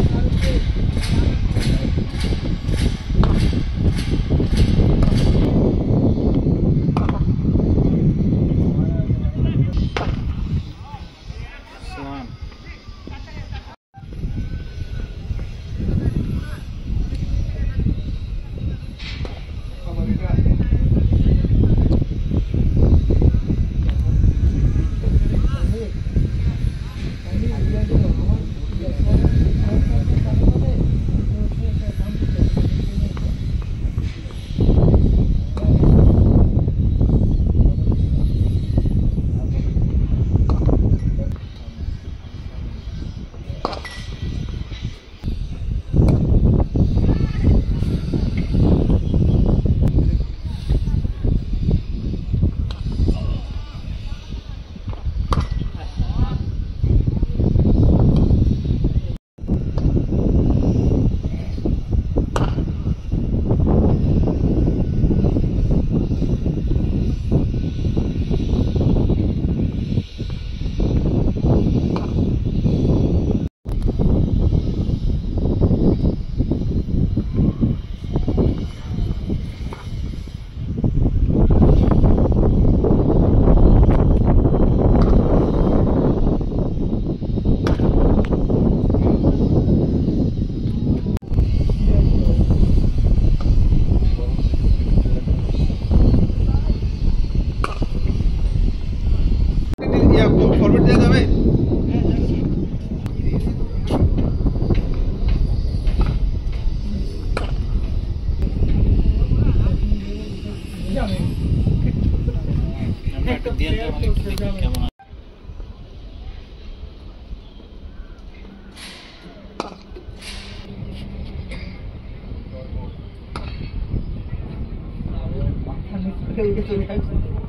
I'm good. I'm good. Yeah format দেওয়া যাবে কেমন চলে আসছে